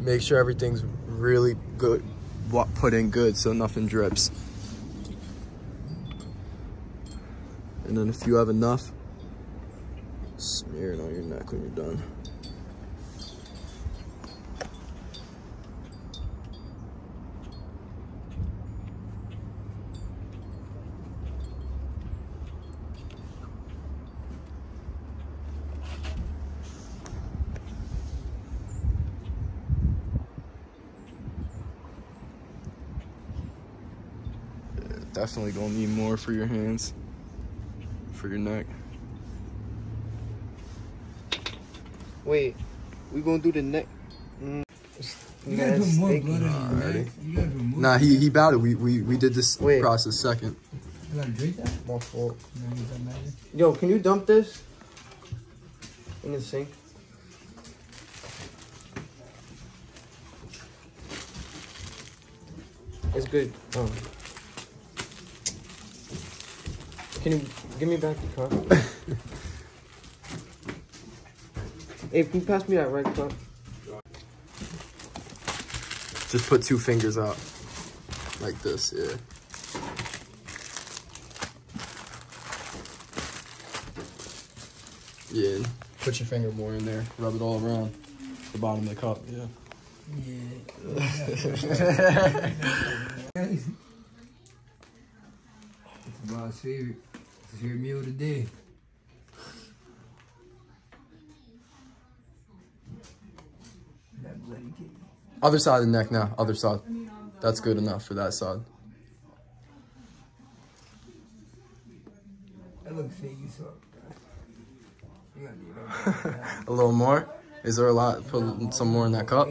Make sure everything's really good, wa- put in good so nothing drips. And then if you have enough, smear it on your neck when you're done. Definitely gonna need more for your hands, for your neck. Wait, we gonna do the neck. Mm. You gotta That's put more sticky. blood on your neck. You gotta put more. Nah, he he bowed it. We we we did this Wait. process second. You gotta drink that? My fault. You know, you got magic. Yo, can you dump this in the sink? It's good. Oh. Can you give me back the cup? hey, can you pass me that red cup? Just put two fingers out, like this. Yeah. Yeah. Put your finger more in there. Rub it all around the bottom of the cup. Yeah. Yeah. it's my favorite. Your meal today. That bloody. Other side of the neck now. Other side. That's good enough for that side. That looks fake as fuck. bro. You gotta be right. A little more. Is there a lot? Put some more in that cup.